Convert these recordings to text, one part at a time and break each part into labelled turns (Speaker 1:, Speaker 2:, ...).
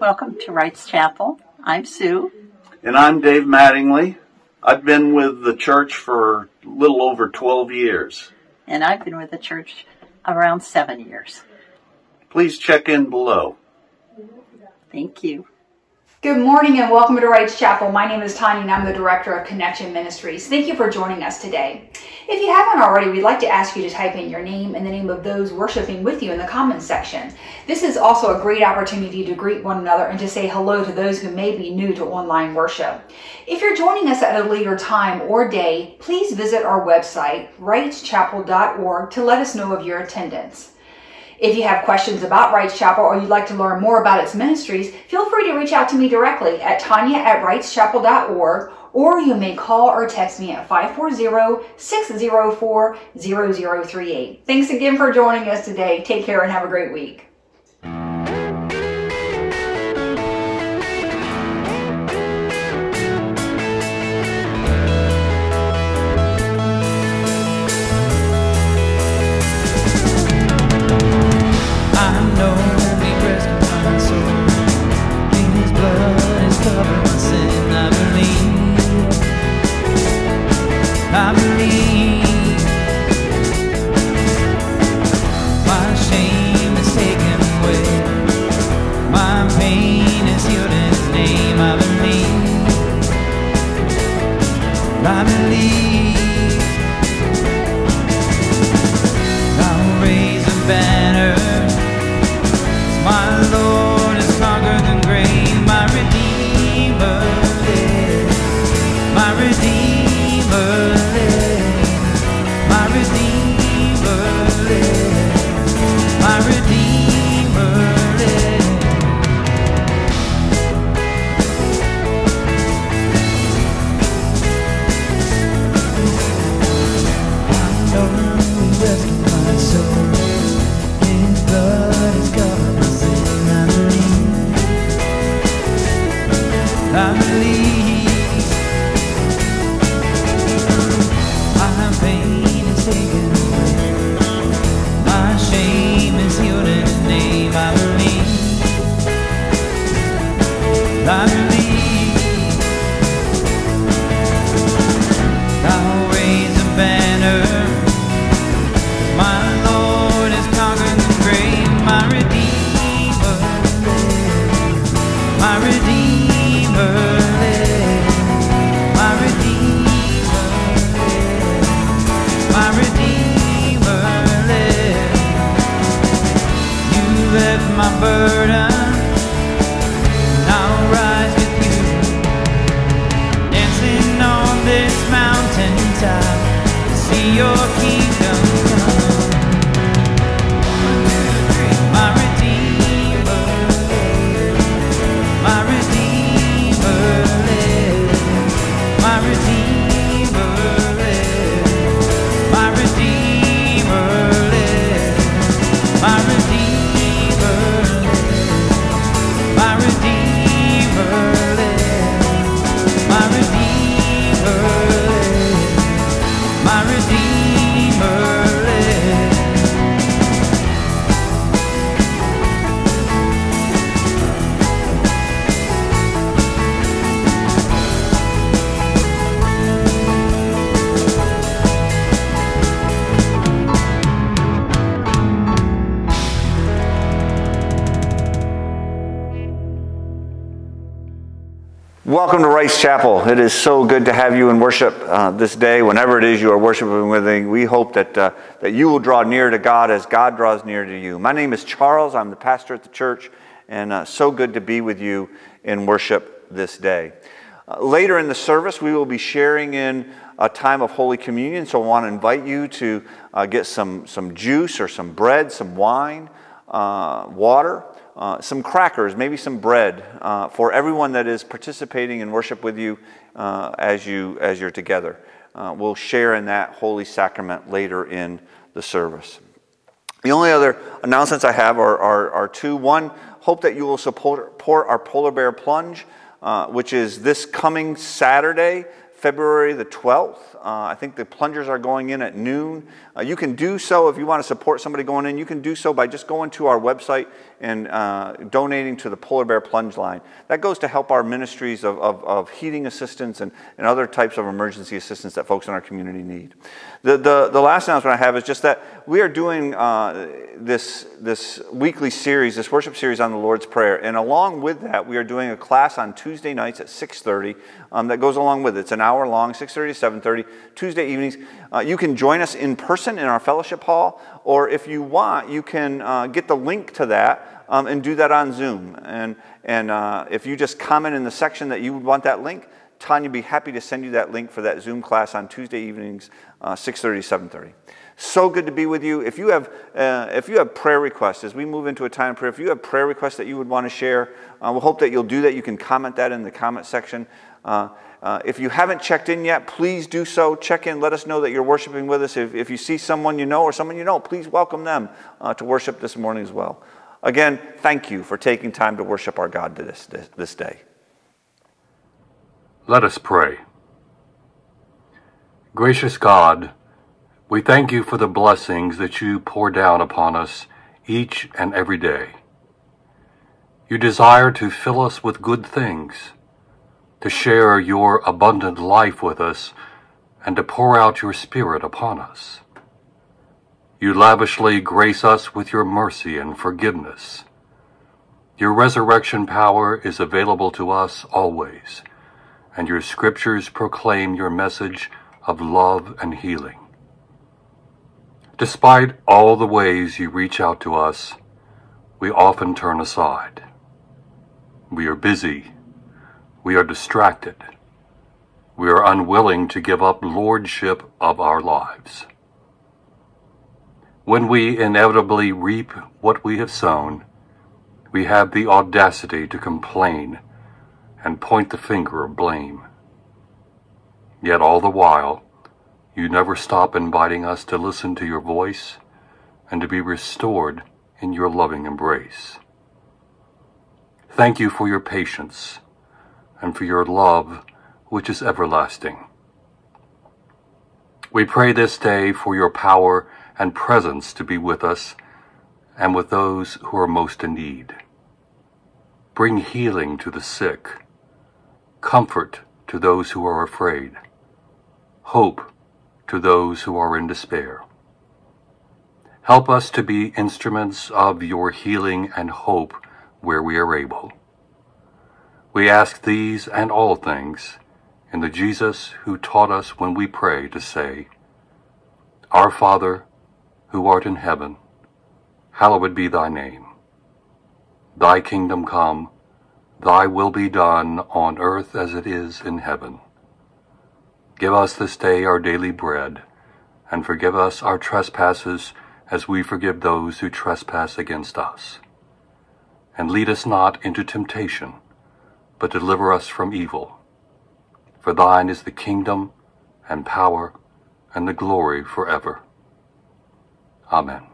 Speaker 1: Welcome to Wrights Chapel. I'm Sue.
Speaker 2: And I'm Dave Mattingly. I've been with the church for a little over 12 years.
Speaker 1: And I've been with the church around seven years.
Speaker 2: Please check in below.
Speaker 1: Thank you.
Speaker 3: Good morning and welcome to Wrights Chapel. My name is Tanya and I'm the Director of Connection Ministries. Thank you for joining us today. If you haven't already, we'd like to ask you to type in your name and the name of those worshiping with you in the comments section. This is also a great opportunity to greet one another and to say hello to those who may be new to online worship. If you're joining us at a later time or day, please visit our website, wrightschapel.org, to let us know of your attendance. If you have questions about Wrights Chapel or you'd like to learn more about its ministries, feel free to reach out to me directly at tanya at wrightschapel.org or you may call or text me at 540-604-0038. Thanks again for joining us today. Take care and have a great week.
Speaker 4: Welcome to Chapel. It is so good to have you in worship uh, this day. Whenever it is you are worshiping with me, we hope that, uh, that you will draw near to God as God draws near to you. My name is Charles. I'm the pastor at the church, and uh, so good to be with you in worship this day. Uh, later in the service, we will be sharing in a time of Holy Communion, so I want to invite you to uh, get some, some juice or some bread, some wine, uh, water uh, some crackers, maybe some bread uh, for everyone that is participating in worship with you uh, as, you as you're together. Uh, we'll share in that holy sacrament later in the service. The only other announcements I have are, are, are two. One, hope that you will support, support our Polar Bear Plunge, uh, which is this coming Saturday, February the 12th. Uh, I think the plungers are going in at noon. Uh, you can do so if you want to support somebody going in. You can do so by just going to our website and uh, donating to the Polar Bear Plunge Line. That goes to help our ministries of, of, of heating assistance and, and other types of emergency assistance that folks in our community need. The, the, the last announcement I have is just that we are doing uh, this, this weekly series, this worship series on the Lord's Prayer. And along with that, we are doing a class on Tuesday nights at 6.30 um, that goes along with it. It's an hour long, 6.30 to 7.30, Tuesday evenings. Uh, you can join us in person in our fellowship hall, or if you want, you can uh, get the link to that um, and do that on Zoom. And, and uh, if you just comment in the section that you would want that link, Tanya would be happy to send you that link for that Zoom class on Tuesday evenings, uh, 6.30 7.30. So good to be with you. If you, have, uh, if you have prayer requests, as we move into a time of prayer, if you have prayer requests that you would want to share, uh, we'll hope that you'll do that. You can comment that in the comment section. Uh, uh, if you haven't checked in yet, please do so. Check in. Let us know that you're worshiping with us. If, if you see someone you know or someone you know, please welcome them uh, to worship this morning as well. Again, thank you for taking time to worship our God this, this, this day.
Speaker 5: Let us pray. Gracious God, we thank you for the blessings that you pour down upon us each and every day. You desire to fill us with good things, to share your abundant life with us, and to pour out your Spirit upon us. You lavishly grace us with your mercy and forgiveness. Your resurrection power is available to us always and your scriptures proclaim your message of love and healing. Despite all the ways you reach out to us, we often turn aside. We are busy. We are distracted. We are unwilling to give up lordship of our lives. When we inevitably reap what we have sown, we have the audacity to complain and point the finger of blame. Yet all the while, you never stop inviting us to listen to your voice and to be restored in your loving embrace. Thank you for your patience and for your love, which is everlasting. We pray this day for your power and presence to be with us and with those who are most in need. Bring healing to the sick comfort to those who are afraid, hope to those who are in despair. Help us to be instruments of your healing and hope where we are able. We ask these and all things in the Jesus who taught us when we pray to say, Our Father, who art in heaven, hallowed be thy name. Thy kingdom come, Thy will be done on earth as it is in heaven. Give us this day our daily bread, and forgive us our trespasses as we forgive those who trespass against us. And lead us not into temptation, but deliver us from evil. For thine is the kingdom, and power, and the glory forever. Amen.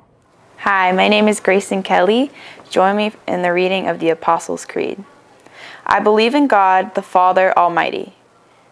Speaker 6: Hi, my name is Grayson Kelly. Join me in the reading of the Apostles' Creed. I believe in God, the Father Almighty,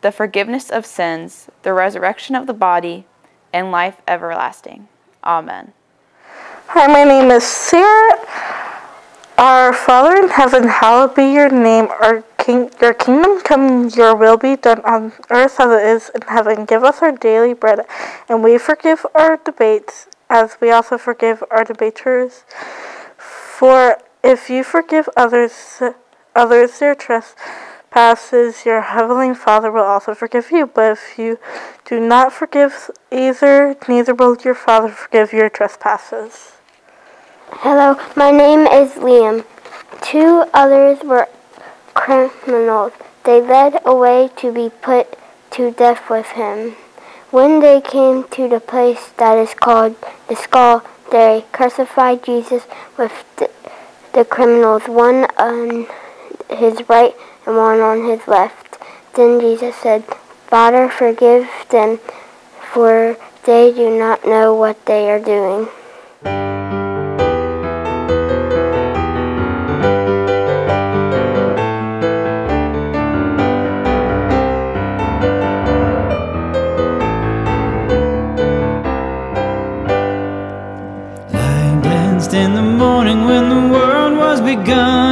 Speaker 6: the forgiveness of sins, the resurrection of the body, and life everlasting. Amen.
Speaker 7: Hi, my name is Sarah. Our Father in heaven, hallowed be your name. Our king, your kingdom come, your will be done on earth as it is in heaven. Give us our daily bread, and we forgive our debates as we also forgive our debaters. For if you forgive others others their trespasses, your heavenly Father will also forgive you. But if you do not forgive either, neither will your Father forgive your trespasses.
Speaker 8: Hello, my name is Liam. Two others were criminals. They led away to be put to death with him. When they came to the place that is called the skull, they crucified Jesus with the criminals, one on his right and one on his left. Then Jesus said, Father, forgive them, for they do not know what they are doing.
Speaker 3: In the morning when the world was begun,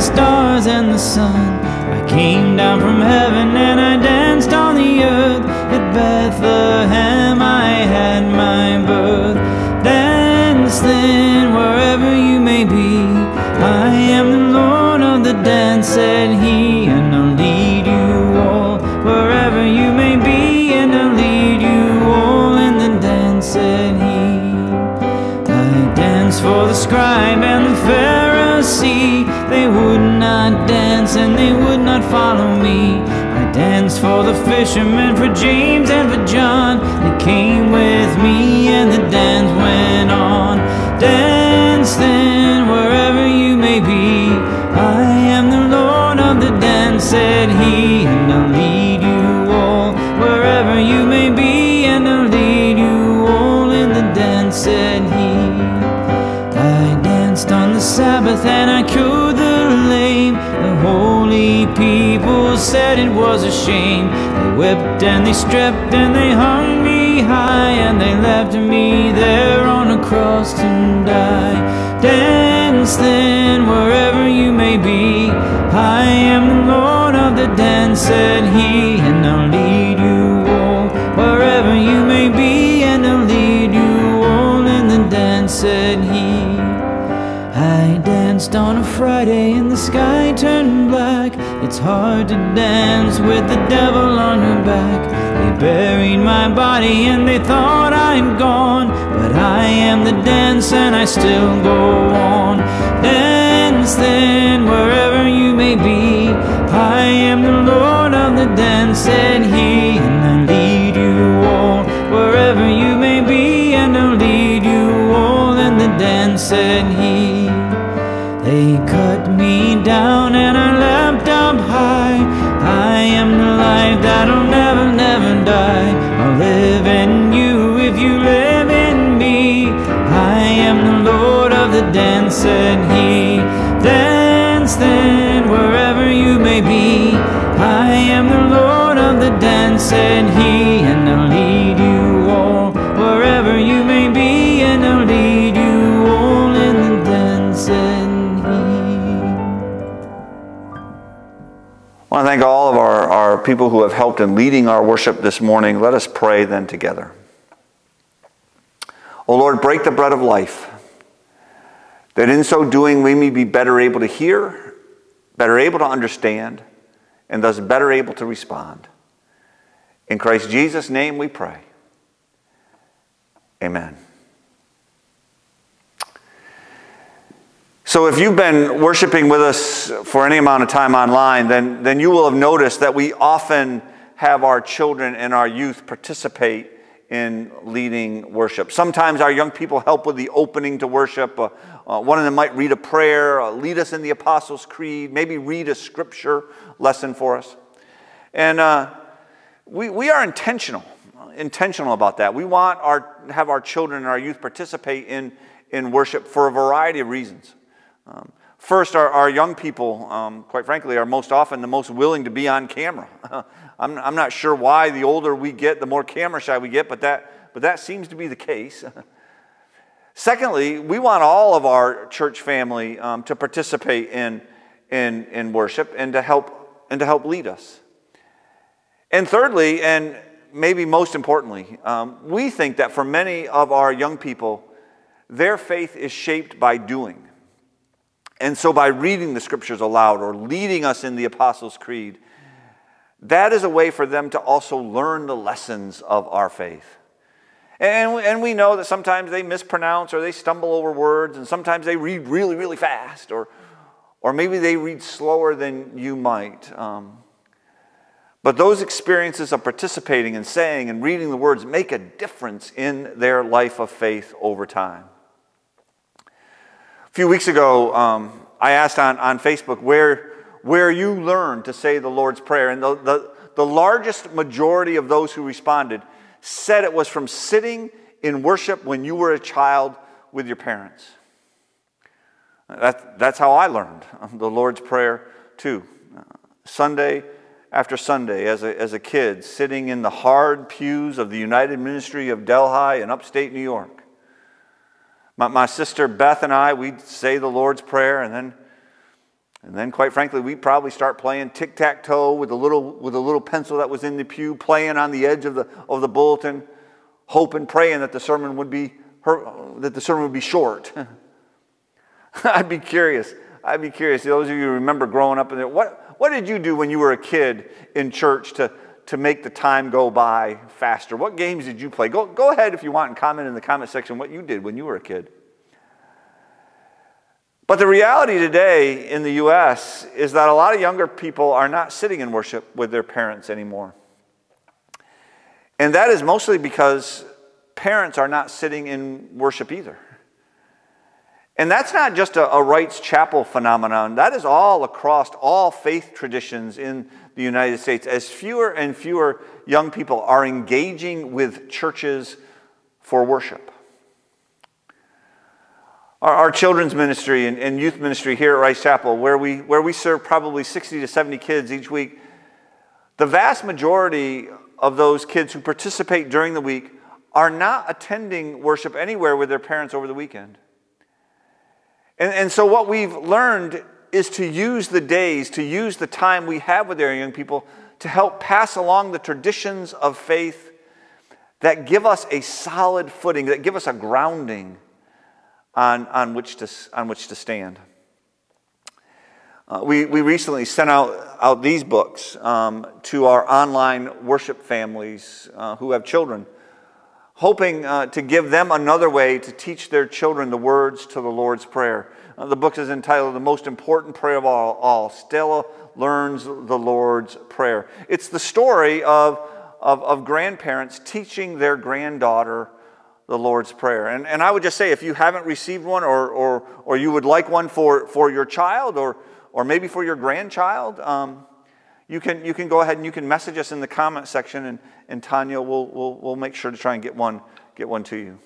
Speaker 3: the stars and the sun. I came down from heaven and I danced on the earth. At Bethlehem for the fishermen, for James and for John. They came with me and the dance people said it was a shame. They whipped and they stripped and they hung me high and they left me there on a cross to die. Dance then wherever you may be. I am the Lord of the dance, said he, and I'll lead you all wherever you may be, and I'll lead you all in the dance, said he. I danced on a Friday and the sky turned black. It's hard to dance with the devil on your back. They buried my body and they thought I'm gone. But I am the dance and I still go on. Dance then wherever you may be. I am the Lord of the dance, said he, and I lead you all wherever you may be, and I'll lead you all in the dance, said he. Said he, and I'll lead you all wherever you may be, and I'll lead you all in the said
Speaker 4: I want to thank all of our, our people who have helped in leading our worship this morning. Let us pray then together. O Lord, break the bread of life, that in so doing we may be better able to hear, better able to understand, and thus better able to respond. In Christ Jesus' name we pray. Amen. So, if you've been worshiping with us for any amount of time online, then, then you will have noticed that we often have our children and our youth participate in leading worship. Sometimes our young people help with the opening to worship. Uh, uh, one of them might read a prayer, uh, lead us in the Apostles' Creed, maybe read a scripture lesson for us. And uh, we, we are intentional, intentional about that. We want our, have our children and our youth participate in, in worship for a variety of reasons. Um, first, our, our young people, um, quite frankly, are most often the most willing to be on camera. I'm, I'm not sure why the older we get, the more camera shy we get, but that, but that seems to be the case. Secondly, we want all of our church family um, to participate in, in, in worship and to, help, and to help lead us. And thirdly, and maybe most importantly, um, we think that for many of our young people, their faith is shaped by doing. And so, by reading the scriptures aloud or leading us in the Apostles' Creed, that is a way for them to also learn the lessons of our faith. And, and we know that sometimes they mispronounce or they stumble over words, and sometimes they read really, really fast, or, or maybe they read slower than you might. Um, but those experiences of participating and saying and reading the words make a difference in their life of faith over time. A few weeks ago, um, I asked on, on Facebook where, where you learned to say the Lord's Prayer, and the, the, the largest majority of those who responded said it was from sitting in worship when you were a child with your parents. That, that's how I learned the Lord's Prayer, too. Sunday after Sunday, as a, as a kid, sitting in the hard pews of the United Ministry of Delhi in upstate New York. My, my sister Beth and I, we'd say the Lord's Prayer, and then, and then, quite frankly, we'd probably start playing tic tac toe with a little with a little pencil that was in the pew, playing on the edge of the of the bulletin, hoping, praying that the sermon would be that the sermon would be short. I'd be curious. I'd be curious. Those of you who remember growing up in there, what, what did you do when you were a kid in church to, to make the time go by faster? What games did you play? Go, go ahead if you want and comment in the comment section what you did when you were a kid. But the reality today in the U.S. is that a lot of younger people are not sitting in worship with their parents anymore. And that is mostly because parents are not sitting in worship either. And that's not just a, a Wright's Chapel phenomenon. That is all across all faith traditions in the United States. As fewer and fewer young people are engaging with churches for worship. Our, our children's ministry and, and, youth ministry here at Wright's Chapel, where we, where we serve probably 60 to 70 kids each week, the vast majority of those kids who participate during the week are not attending worship anywhere with their parents over the weekend. And, and so, what we've learned is to use the days, to use the time we have with our young people to help pass along the traditions of faith that give us a solid footing, that give us a grounding on, on, which, to, on which to stand. Uh, we, we recently sent out, out these books um, to our online worship families uh, who have children hoping uh, to give them another way to teach their children the words to the Lord's Prayer. Uh, the book is entitled The Most Important Prayer of All, all Stella Learns the Lord's Prayer. It's the story of, of, of grandparents teaching their granddaughter the Lord's Prayer. And, and I would just say if you haven't received one or, or, or you would like one for, for your child or, or maybe for your grandchild, um, you can, you can go ahead and you can message us in the comment section, and, and Tanya will, will, will make sure to try and get one, get one to you.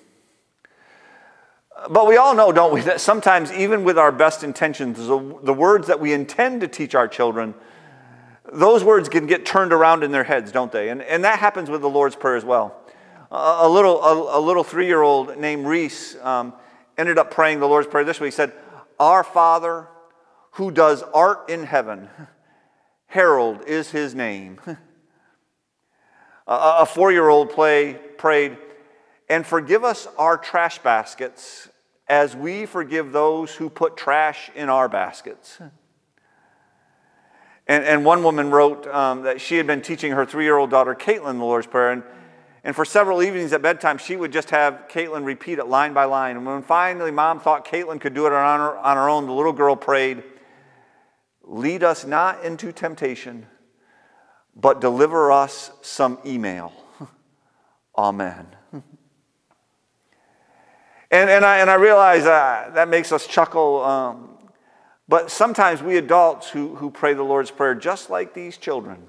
Speaker 4: But we all know, don't we, that sometimes, even with our best intentions, the, words that we intend to teach our children, those words can get turned around in their heads, don't they? And, and that happens with the Lord's Prayer as well. A, a little, a, a little three year old named Reese um, ended up praying the Lord's Prayer this way. He said, Our Father who does art in heaven Harold is his name. a four year old play prayed, and forgive us our trash baskets as we forgive those who put trash in our baskets. And, and one woman wrote um, that she had been teaching her three year old daughter, Caitlin, the Lord's Prayer. And, and for several evenings at bedtime, she would just have Caitlin repeat it line by line. And when finally mom thought Caitlin could do it on her, on her own, the little girl prayed, Lead us not into temptation, but deliver us some email. Amen. And, and, I, and I realize uh, that makes us chuckle. Um, but sometimes we adults who, who pray the Lord's Prayer, just like these children,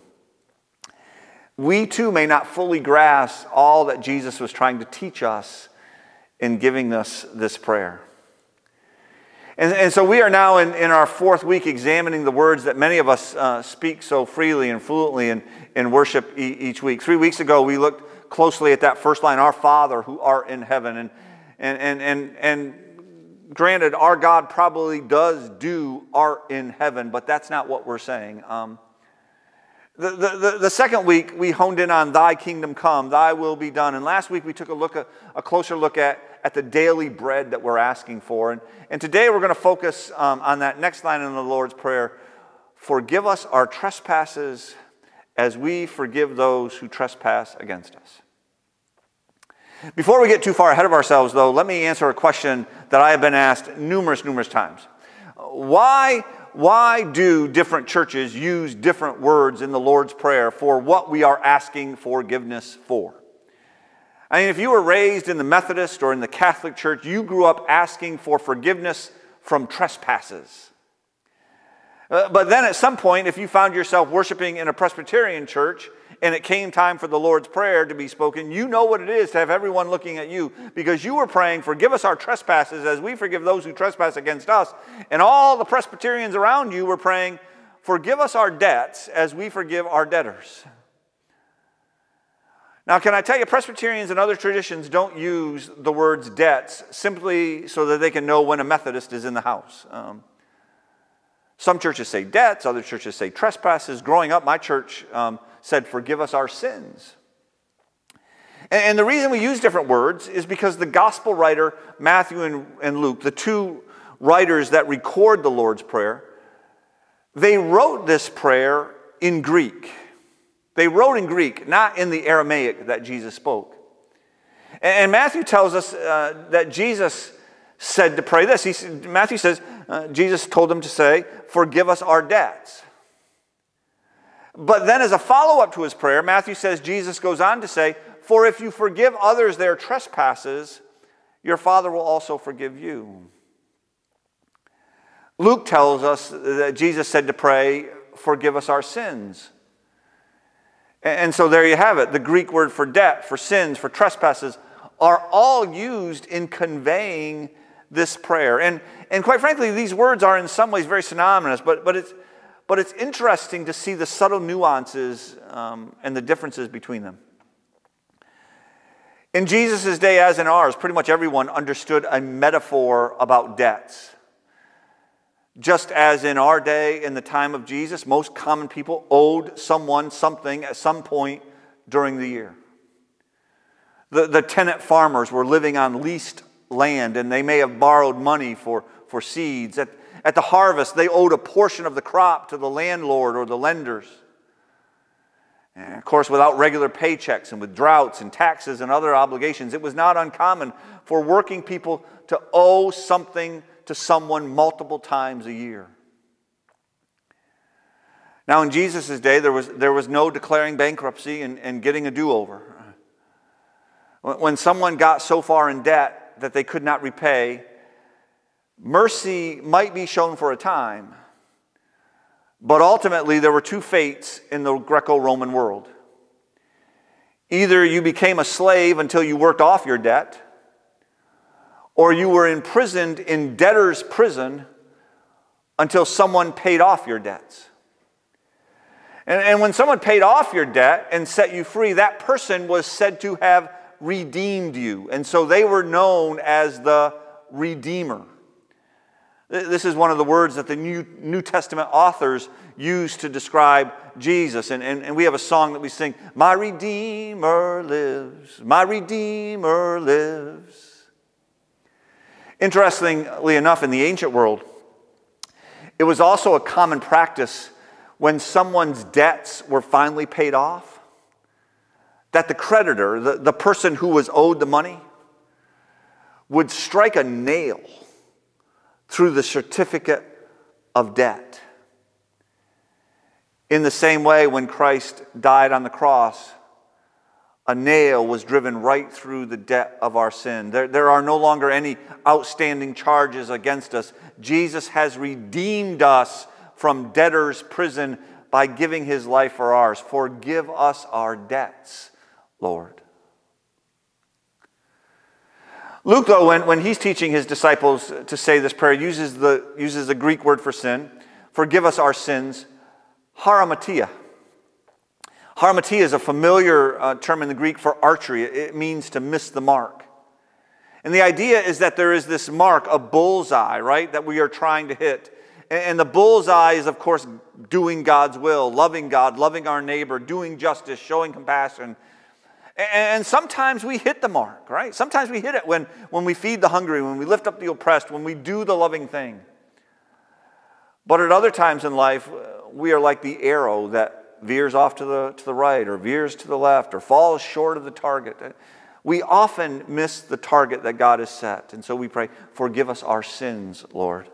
Speaker 4: we too may not fully grasp all that Jesus was trying to teach us in giving us this prayer. And, and so we are now in, in our fourth week examining the words that many of us uh, speak so freely and fluently in, in worship e- each week. Three weeks ago, we looked closely at that first line, Our Father who art in heaven. And, and, and, and, and granted, our God probably does do art in heaven, but that's not what we're saying. Um, the, the, the, second week, we honed in on Thy kingdom come, Thy will be done. And last week, we took a, look, a, a closer look at, at the daily bread that we're asking for. And, and today, we're going to focus um, on that next line in the Lord's Prayer Forgive us our trespasses as we forgive those who trespass against us. Before we get too far ahead of ourselves, though, let me answer a question that I have been asked numerous, numerous times. Why why do different churches use different words in the Lord's Prayer for what we are asking forgiveness for? I mean, if you were raised in the Methodist or in the Catholic Church, you grew up asking for forgiveness from trespasses. Uh, but then at some point, if you found yourself worshiping in a Presbyterian church and it came time for the Lord's Prayer to be spoken, you know what it is to have everyone looking at you because you were praying, Forgive us our trespasses as we forgive those who trespass against us. And all the Presbyterians around you were praying, Forgive us our debts as we forgive our debtors. Now, can I tell you, Presbyterians and other traditions don't use the words debts simply so that they can know when a Methodist is in the house. Um, some churches say debts, other churches say trespasses. Growing up, my church um, said, Forgive us our sins. And, and, the reason we use different words is because the gospel writer, Matthew and, and Luke, the two writers that record the Lord's Prayer, they wrote this prayer in Greek. They wrote in Greek, not in the Aramaic that Jesus spoke. And Matthew tells us uh, that Jesus said to pray this. He, Matthew says, uh, Jesus told them to say, Forgive us our debts. But then, as a follow up to his prayer, Matthew says, Jesus goes on to say, For if you forgive others their trespasses, your Father will also forgive you. Luke tells us that Jesus said to pray, Forgive us our sins. And so there you have it. The Greek word for debt, for sins, for trespasses are all used in conveying this prayer. And, and quite frankly, these words are in some ways very synonymous, but, but, it's, but it's interesting to see the subtle nuances um, and the differences between them. In Jesus' day, as in ours, pretty much everyone understood a metaphor about debts. Just as in our day, in the time of Jesus, most common people owed someone something at some point during the year. The, the tenant farmers were living on leased land and they may have borrowed money for, for seeds. At, at the harvest, they owed a portion of the crop to the landlord or the lenders. And of course, without regular paychecks and with droughts and taxes and other obligations, it was not uncommon for working people to owe something to someone multiple times a year. Now, in Jesus' day, there was, there was no declaring bankruptcy and, and getting a do over. When someone got so far in debt that they could not repay, mercy might be shown for a time, but ultimately there were two fates in the Greco Roman world. Either you became a slave until you worked off your debt, or you were imprisoned in debtor's prison until someone paid off your debts. And, and, when someone paid off your debt and set you free, that person was said to have redeemed you. And so they were known as the Redeemer. This is one of the words that the New, New Testament authors use to describe Jesus. And, and, and we have a song that we sing My Redeemer lives, my Redeemer lives. Interestingly enough, in the ancient world, it was also a common practice when someone's debts were finally paid off that the creditor, the, the person who was owed the money, would strike a nail through the certificate of debt. In the same way, when Christ died on the cross, a nail was driven right through the debt of our sin. There, there are no longer any outstanding charges against us. Jesus has redeemed us from debtor's prison by giving his life for ours. Forgive us our debts, Lord. Luke, though, when, when he's teaching his disciples to say this prayer, uses the, uses the Greek word for sin. Forgive us our sins, hamartia. Hamartia is a familiar uh, term in the Greek for archery. It means to miss the mark. And the idea is that there is this mark, a bullseye, right, that we are trying to hit. And the bullseye is, of course, doing God's will, loving God, loving our neighbor, doing justice, showing compassion. And sometimes we hit the mark, right? Sometimes we hit it when, when we feed the hungry, when we lift up the oppressed, when we do the loving thing. But at other times in life, we are like the arrow that veers off to the, to the right or veers to the left or falls short of the target. We often miss the target that God has set. And so we pray, forgive us our sins, Lord.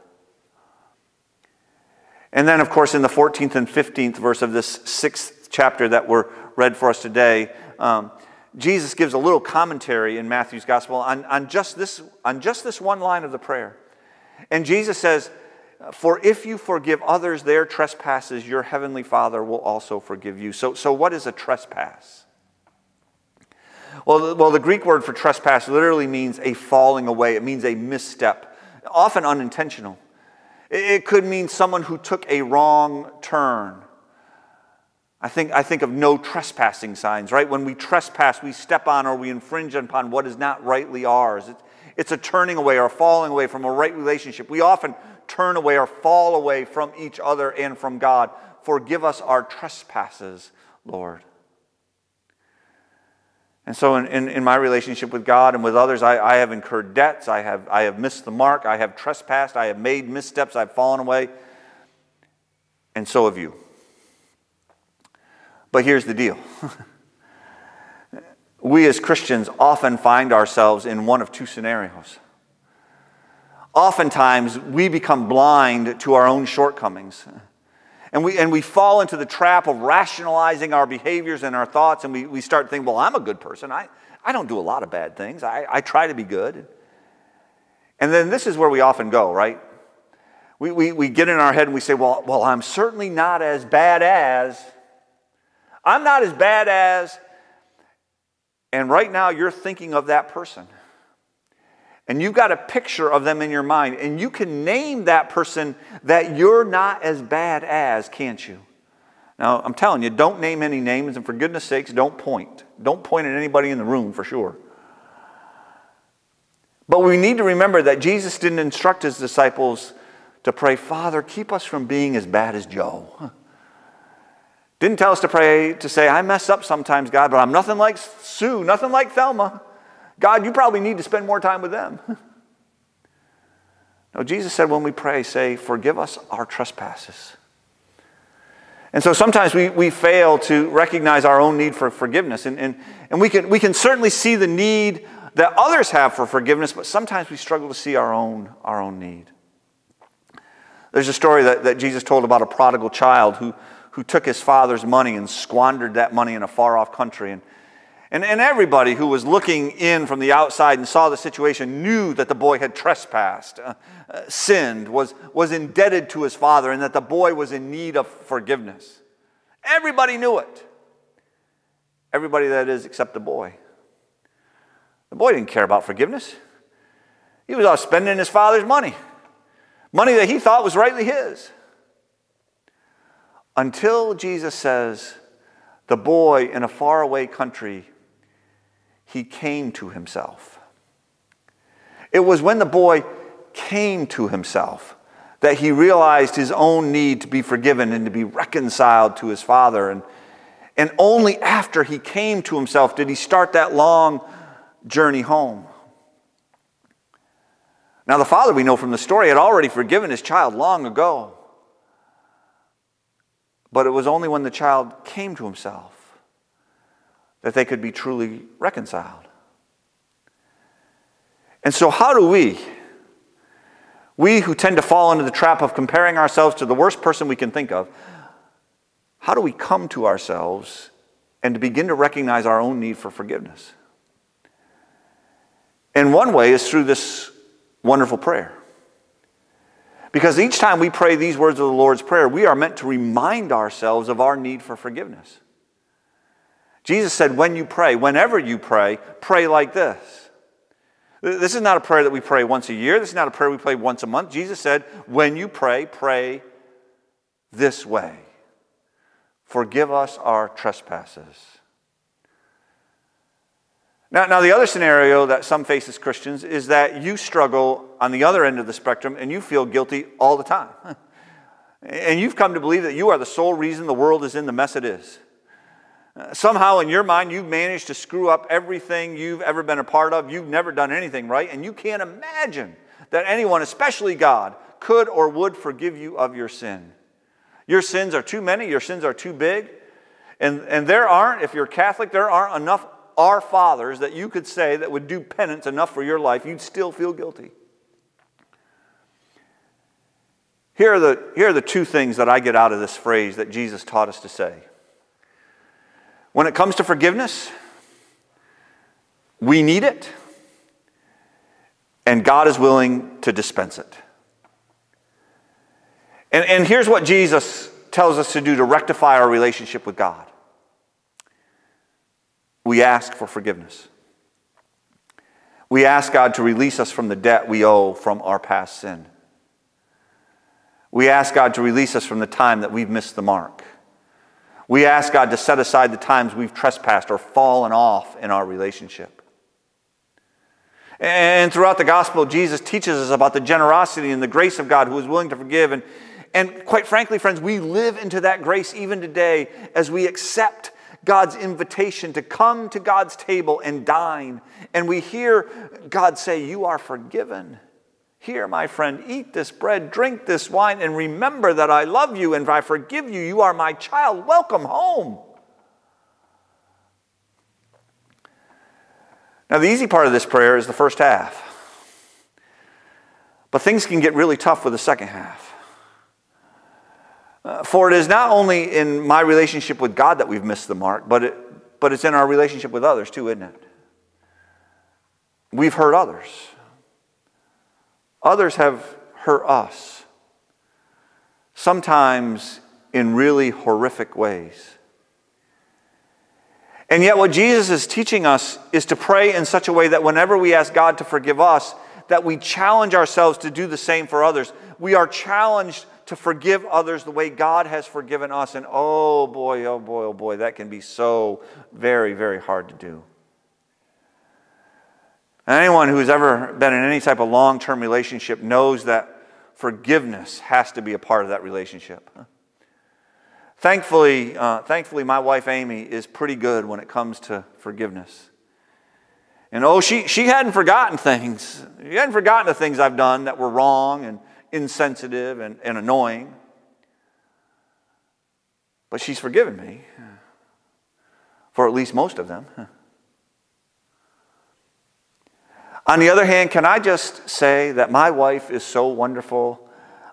Speaker 4: And then, of course, in the 14th and 15th verse of this sixth chapter that were read for us today, um, Jesus gives a little commentary in Matthew's gospel on, on, just this, on just this one line of the prayer. And Jesus says, For if you forgive others their trespasses, your heavenly Father will also forgive you. So, so what is a trespass? Well, the, well, the Greek word for trespass literally means a falling away, it means a misstep, often unintentional. It, could mean someone who took a wrong turn. I think, I think of no trespassing signs, right? When we trespass, we step on or we infringe upon what is not rightly ours. It's, it's a turning away or a falling away from a right relationship. We often turn away or fall away from each other and from God. Forgive us our trespasses, Lord. And so, in, in, in, my relationship with God and with others, I, I have incurred debts. I have, I have missed the mark. I have trespassed. I have made missteps. I've fallen away. And so have you. But here's the deal we as Christians often find ourselves in one of two scenarios. Oftentimes, we become blind to our own shortcomings. And we, and we fall into the trap of rationalizing our behaviors and our thoughts, and we, we start thinking, well, I'm a good person. I, I don't do a lot of bad things. I, I try to be good. And then this is where we often go, right? We, we, we get in our head and we say, well, well, I'm certainly not as bad as. I'm not as bad as. And right now you're thinking of that person and you've got a picture of them in your mind, and you can name that person that you're not as bad as, can't you? Now, I'm telling you, don't name any names, and for goodness sakes, don't point. Don't point at anybody in the room for sure. But we need to remember that Jesus didn't instruct his disciples to pray, Father, keep us from being as bad as Joe. Didn't tell us to pray to say, I mess up sometimes, God, but I'm nothing like Sue, nothing like Thelma. God, you probably need to spend more time with them. no, Jesus said when we pray, say, Forgive us our trespasses. And so sometimes we, we fail to recognize our own need for forgiveness. And, and, and we, can, we can certainly see the need that others have for forgiveness, but sometimes we struggle to see our own, our own need. There's a story that, that Jesus told about a prodigal child who, who took his father's money and squandered that money in a far off country. And, and, and everybody who was looking in from the outside and saw the situation knew that the boy had trespassed, uh, uh, sinned, was, was indebted to his father, and that the boy was in need of forgiveness. Everybody knew it. Everybody, that is, except the boy. The boy didn't care about forgiveness. He was out spending his father's money, money that he thought was rightly his. Until Jesus says, the boy in a faraway country he came to himself. It was when the boy came to himself that he realized his own need to be forgiven and to be reconciled to his father. And, and only after he came to himself did he start that long journey home. Now, the father, we know from the story, had already forgiven his child long ago. But it was only when the child came to himself that they could be truly reconciled. And so, how do we, we who tend to fall into the trap of comparing ourselves to the worst person we can think of, how do we come to ourselves and to begin to recognize our own need for forgiveness? And one way is through this wonderful prayer. Because each time we pray these words of the Lord's Prayer, we are meant to remind ourselves of our need for forgiveness. Jesus said, when you pray, whenever you pray, pray like this. This is not a prayer that we pray once a year. This is not a prayer we pray once a month. Jesus said, when you pray, pray this way Forgive us our trespasses. Now, now, the other scenario that some face as Christians is that you struggle on the other end of the spectrum and you feel guilty all the time. And you've come to believe that you are the sole reason the world is in the mess it is. Somehow, in your mind, you've managed to screw up everything you've ever been a part of. You've never done anything right, and you can't imagine that anyone, especially God, could or would forgive you of your sin. Your sins are too many, your sins are too big. And, and there aren't, if you're Catholic, there aren't enough our fathers that you could say that would do penance enough for your life. You'd still feel guilty. Here are, the, here are the two things that I get out of this phrase that Jesus taught us to say. When it comes to forgiveness, we need it, and God is willing to dispense it. And, and here's what Jesus tells us to do to rectify our relationship with God we ask for forgiveness. We ask God to release us from the debt we owe from our past sin. We ask God to release us from the time that we've missed the mark. We ask God to set aside the times we've trespassed or fallen off in our relationship. And throughout the gospel, Jesus teaches us about the generosity and the grace of God who is willing to forgive. And, and quite frankly, friends, we live into that grace even today as we accept God's invitation to come to God's table and dine. And we hear God say, You are forgiven. Here, my friend, eat this bread, drink this wine, and remember that I love you and I forgive you. You are my child. Welcome home. Now, the easy part of this prayer is the first half. But things can get really tough with the second half. Uh, for it is not only in my relationship with God that we've missed the mark, but, it, but it's in our relationship with others too, isn't it? We've hurt others. Others have hurt us, sometimes in really horrific ways. And yet, what Jesus is teaching us is to pray in such a way that whenever we ask God to forgive us, that we challenge ourselves to do the same for others. We are challenged to forgive others the way God has forgiven us. And oh boy, oh boy, oh boy, that can be so very, very hard to do. And anyone who's ever been in any type of long term relationship knows that forgiveness has to be a part of that relationship. Thankfully, uh, thankfully, my wife Amy is pretty good when it comes to forgiveness. And oh, she, she hadn't forgotten things. She hadn't forgotten the things I've done that were wrong and insensitive and, and annoying. But she's forgiven me for at least most of them. On the other hand, can I just say that my wife is so wonderful?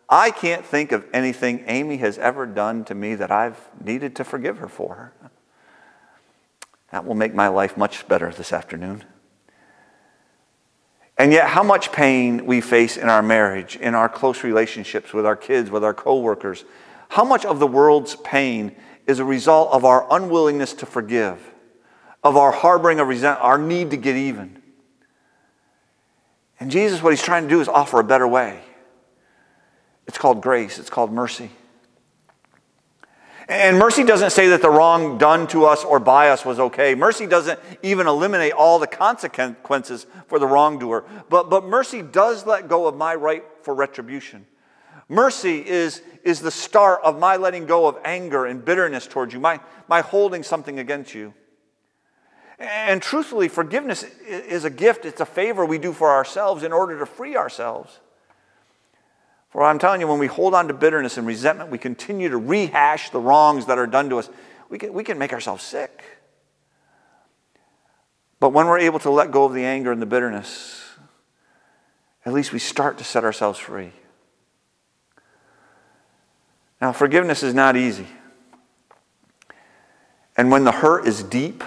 Speaker 4: I can't think of anything Amy has ever done to me that I've needed to forgive her for. That will make my life much better this afternoon. And yet, how much pain we face in our marriage, in our close relationships with our kids, with our coworkers, how much of the world's pain is a result of our unwillingness to forgive, of our harboring of resentment, our need to get even. And Jesus, what he's trying to do is offer a better way. It's called grace, it's called mercy. And mercy doesn't say that the wrong done to us or by us was okay. Mercy doesn't even eliminate all the consequences for the wrongdoer. But, but mercy does let go of my right for retribution. Mercy is, is the start of my letting go of anger and bitterness towards you, my, my holding something against you. And truthfully, forgiveness is a gift, it's a favor we do for ourselves in order to free ourselves. For I'm telling you, when we hold on to bitterness and resentment, we continue to rehash the wrongs that are done to us. We can, we can make ourselves sick. But when we're able to let go of the anger and the bitterness, at least we start to set ourselves free. Now, forgiveness is not easy. And when the hurt is deep,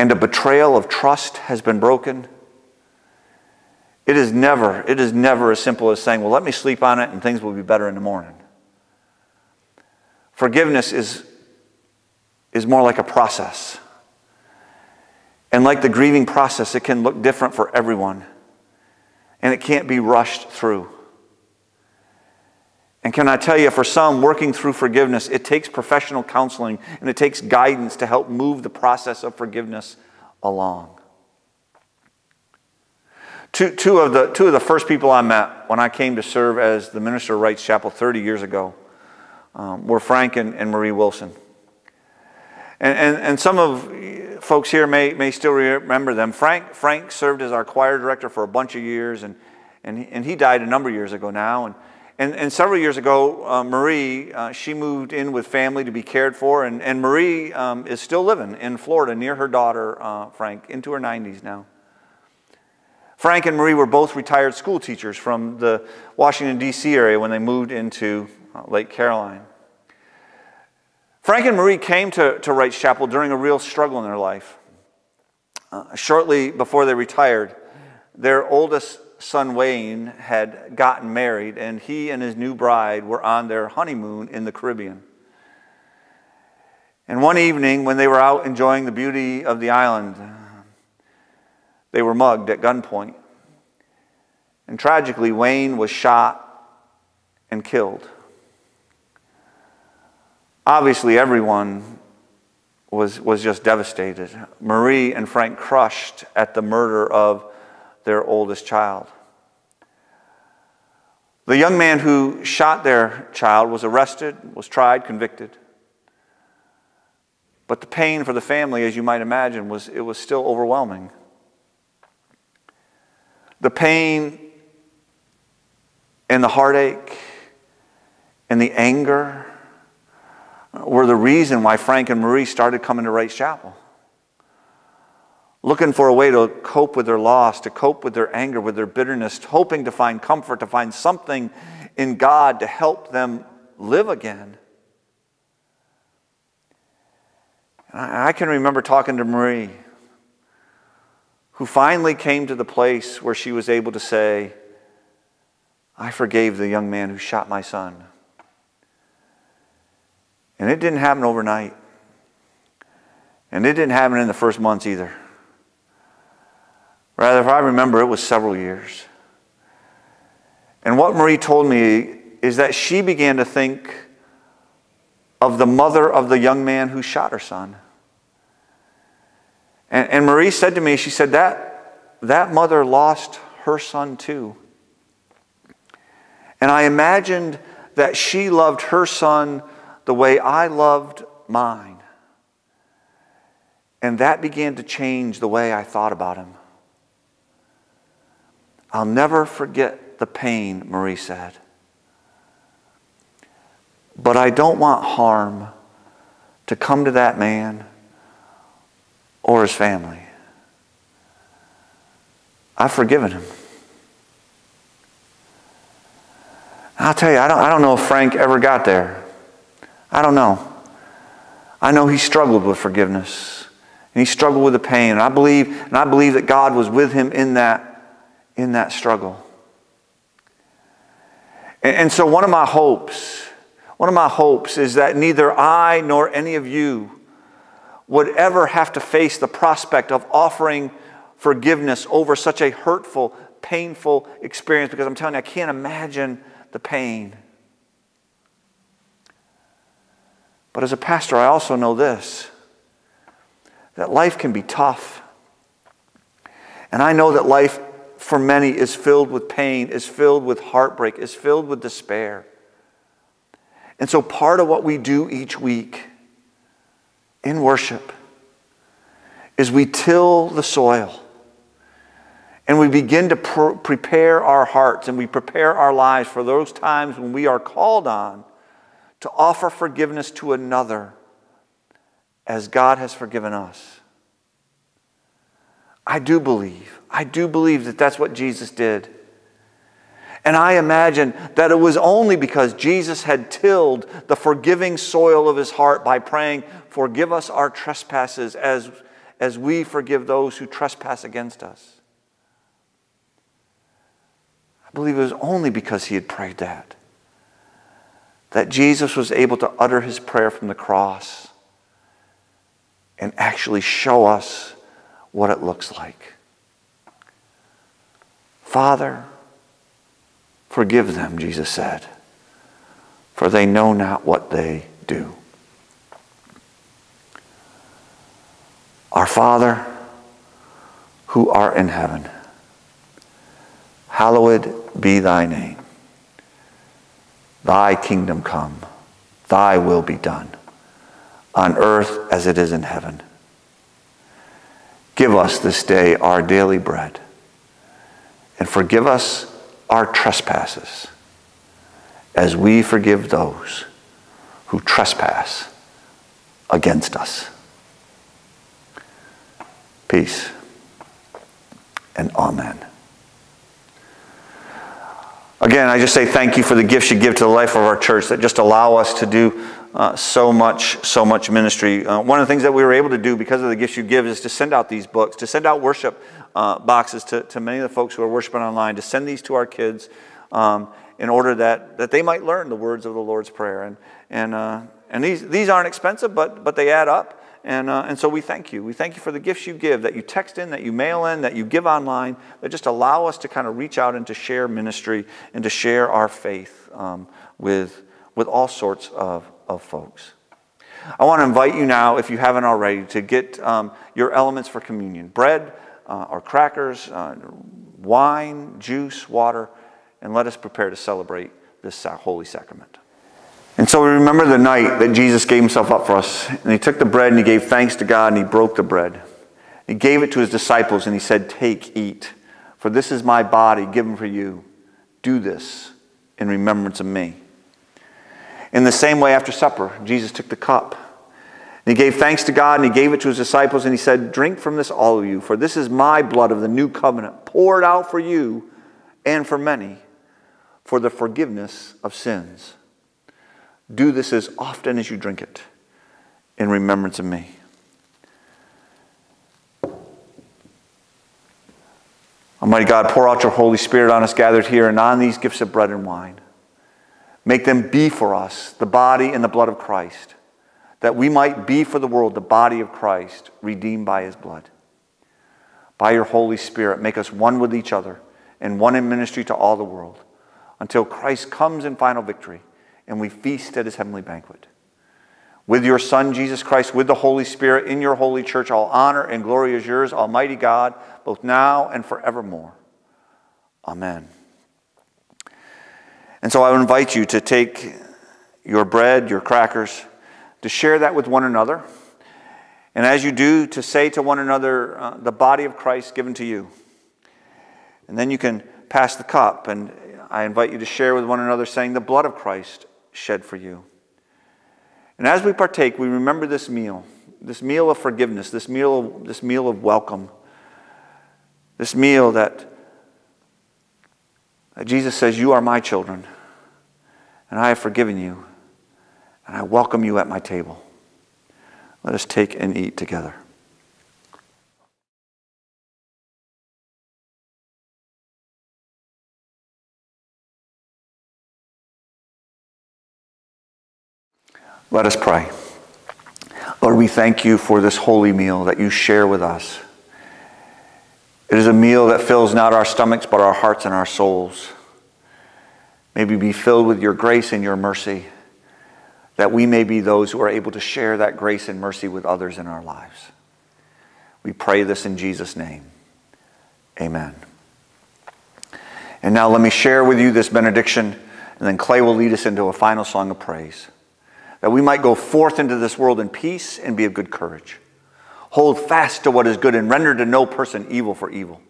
Speaker 4: and a betrayal of trust has been broken, it is never, it is never as simple as saying, well, let me sleep on it and things will be better in the morning. Forgiveness is, is more like a process. And like the grieving process, it can look different for everyone. And it can't be rushed through. And can I tell you, for some, working through forgiveness, it takes professional counseling and it takes guidance to help move the process of forgiveness along. Two, two, of the, two of the first people I met when I came to serve as the minister of Wright's Chapel 30 years ago um, were Frank and, and, Marie Wilson. And, and, and some of folks here may, may still remember them. Frank, Frank served as our choir director for a bunch of years, and, and, he, and he died a number of years ago now. And, and, and several years ago, uh, Marie, uh, she moved in with family to be cared for, and, and Marie um, is still living in Florida near her daughter, uh, Frank, into her 90s now. Frank and Marie were both retired school teachers from the Washington, D.C. area when they moved into uh, Lake Caroline. Frank and Marie came to, to Wright's Chapel during a real struggle in their life. Uh, shortly before they retired, their oldest son Wayne had gotten married, and he and his new bride were on their honeymoon in the Caribbean. And one evening, when they were out enjoying the beauty of the island, they were mugged at gunpoint. And tragically, Wayne was shot and killed. Obviously, everyone was, was just devastated. Marie and Frank crushed at the murder of their oldest child. The young man who shot their child was arrested, was tried, convicted. But the pain for the family, as you might imagine, was it was still overwhelming. The pain and the heartache and the anger were the reason why Frank and Marie started coming to Wright's Chapel. Looking for a way to cope with their loss, to cope with their anger, with their bitterness, hoping to find comfort, to find something in God to help them live again. I can remember talking to Marie, who finally came to the place where she was able to say, I forgave the young man who shot my son. And it didn't happen overnight. And it didn't happen in the first months either. Rather, if I remember, it was several years. And what Marie told me is that she began to think of the mother of the young man who shot her son. And, and Marie said to me, she said, that, that mother lost her son too. And I imagined that she loved her son the way I loved mine. And that began to change the way I thought about him. I'll never forget the pain, Marie said. But I don't want harm to come to that man or his family. I've forgiven him. I'll tell you, I don't, I don't know if Frank ever got there. I don't know. I know he struggled with forgiveness. And he struggled with the pain. And I believe, and I believe that God was with him in that, in that struggle. And, and so one of my hopes, one of my hopes is that neither I nor any of you would ever have to face the prospect of offering forgiveness over such a hurtful, painful experience because I'm telling you, I can't imagine the pain. But as a pastor, I also know this that life can be tough. And I know that life for many is filled with pain, is filled with heartbreak, is filled with despair. And so part of what we do each week in worship is we till the soil and we begin to pr- prepare our hearts and we prepare our lives for those times when we are called on to offer forgiveness to another as God has forgiven us. I do believe, I do believe that that's what Jesus did. And I imagine that it was only because Jesus had tilled the forgiving soil of his heart by praying, Forgive us our trespasses as, as we forgive those who trespass against us. I believe it was only because he had prayed that that Jesus was able to utter his prayer from the cross and actually show us what it looks like. Father, forgive them, Jesus said, for they know not what they do. Our Father, who art in heaven, hallowed be thy name. Thy kingdom come, thy will be done, on earth as it is in heaven. Give us this day our daily bread, and forgive us our trespasses, as we forgive those who trespass against us. Peace and amen. Again, I just say thank you for the gifts you give to the life of our church that just allow us to do uh, so much, so much ministry. Uh, one of the things that we were able to do because of the gifts you give is to send out these books, to send out worship uh, boxes to, to many of the folks who are worshiping online, to send these to our kids um, in order that, that they might learn the words of the Lord's Prayer. And, and, uh, and these, these aren't expensive, but, but they add up. And, uh, and so we thank you. We thank you for the gifts you give, that you text in, that you mail in, that you give online, that just allow us to kind of reach out and to share ministry and to share our faith um, with, with all sorts of, of folks. I want to invite you now, if you haven't already, to get um, your elements for communion bread uh, or crackers, uh, wine, juice, water, and let us prepare to celebrate this holy sacrament. And so we remember the night that Jesus gave himself up for us. And he took the bread and he gave thanks to God and he broke the bread. He gave it to his disciples and he said, Take, eat, for this is my body given for you. Do this in remembrance of me. In the same way, after supper, Jesus took the cup. And he gave thanks to God and he gave it to his disciples and he said, Drink from this, all of you, for this is my blood of the new covenant, poured out for you and for many for the forgiveness of sins. Do this as often as you drink it in remembrance of me. Almighty God, pour out your Holy Spirit on us gathered here and on these gifts of bread and wine. Make them be for us the body and the blood of Christ, that we might be for the world the body of Christ, redeemed by his blood. By your Holy Spirit, make us one with each other and one in ministry to all the world until Christ comes in final victory and we feast at his heavenly banquet. With your Son, Jesus Christ, with the Holy Spirit, in your holy church, all honor and glory is yours, Almighty God, both now and forevermore. Amen. And so I would invite you to take your bread, your crackers, to share that with one another. And as you do, to say to one another, uh, the body of Christ given to you. And then you can pass the cup, and I invite you to share with one another, saying, the blood of Christ shed for you. And as we partake, we remember this meal, this meal of forgiveness, this meal, this meal of welcome, this meal that, that Jesus says, You are my children, and I have forgiven you, and I welcome you at my table. Let us take and eat together. Let us pray. Lord, we thank you for this holy meal that you share with us. It is a meal that fills not our stomachs, but our hearts and our souls. May we be filled with your grace and your mercy, that we may be those who are able to share that grace and mercy with others in our lives. We pray this in Jesus' name. Amen. And now let me share with you this benediction, and then Clay will lead us into a final song of praise that we might go forth into this world in peace and be of good courage. Hold fast to what is good and render to no person evil for evil.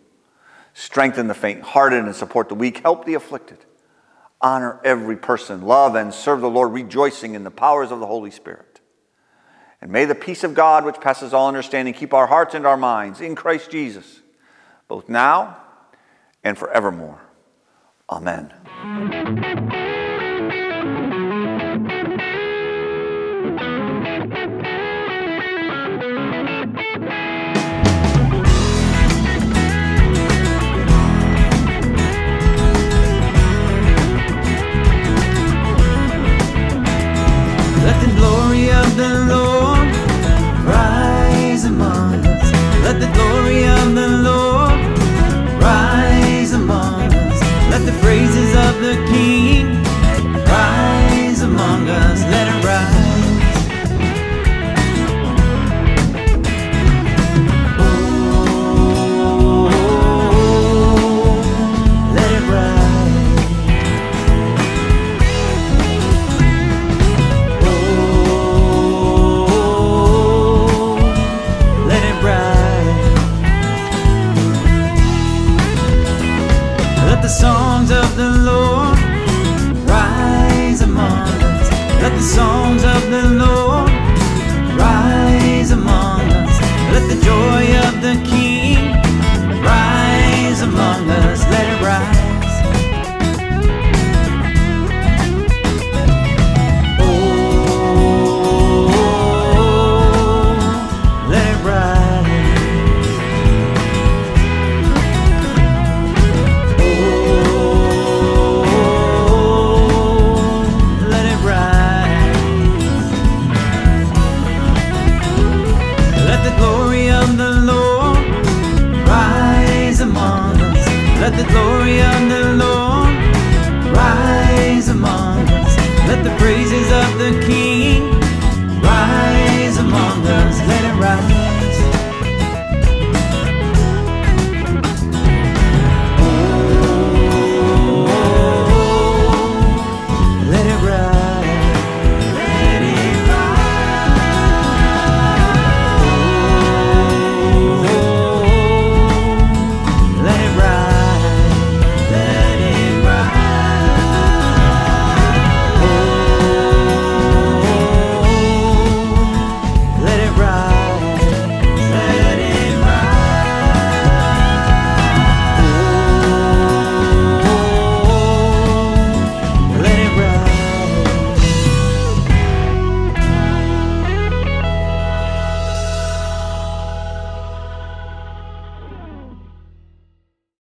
Speaker 4: Strengthen the faint hearted and support the weak. Help the afflicted. Honor every person. Love and serve the Lord, rejoicing in the powers of the Holy Spirit. And may the peace of God, which passes all understanding, keep our hearts and our minds in Christ Jesus, both now and forevermore. Amen.